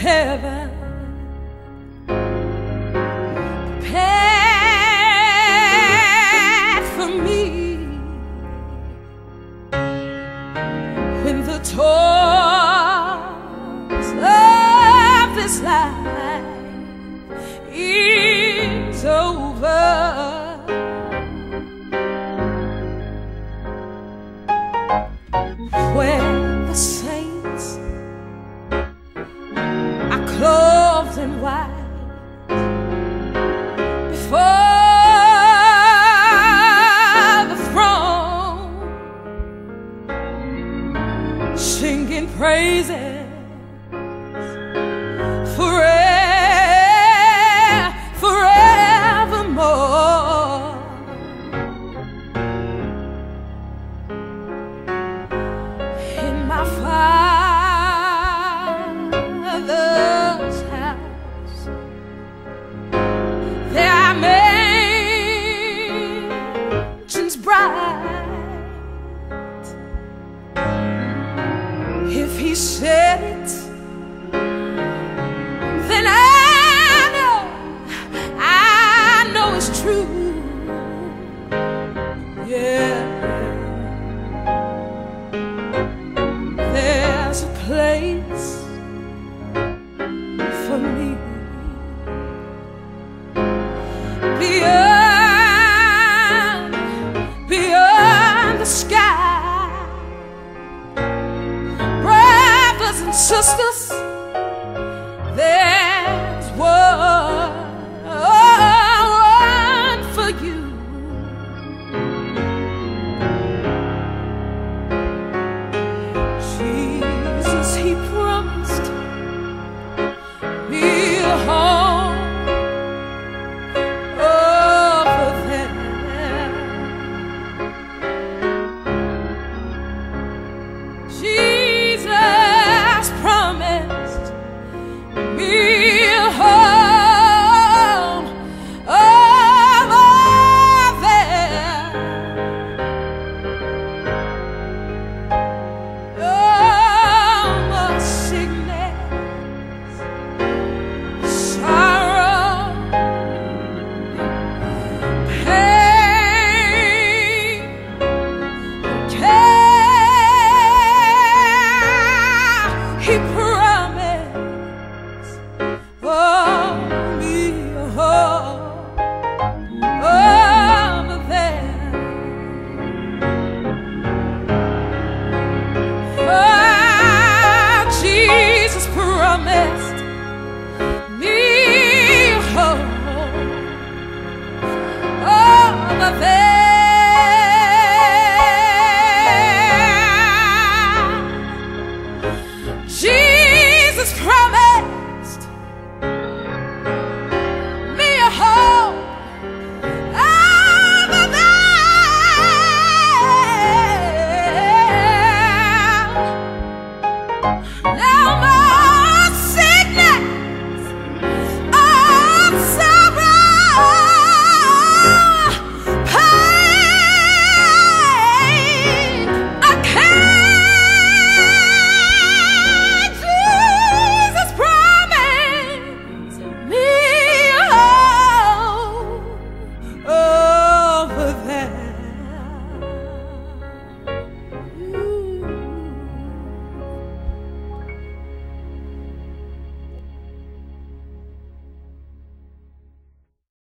heaven. Prepared for me. When the toils of this life in white before the throne, singing praises he said it, then I know, I know it's true. Yeah. There's a place Justice, there's one for you. Jesus, He promised me a home.